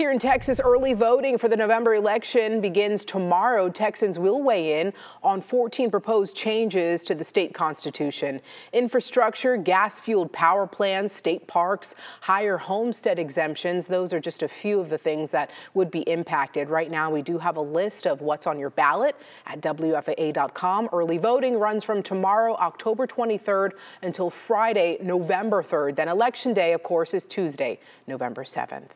Here in Texas, early voting for the November election begins tomorrow. Texans will weigh in on 14 proposed changes to the state constitution. Infrastructure, gas fueled power plants, state parks, higher homestead exemptions. Those are just a few of the things that would be impacted. Right now, we do have a list of what's on your ballot at WFAA.com. Early voting runs from tomorrow, October 23rd, until Friday, November 3rd. Then Election Day, of course, is Tuesday, November 7th.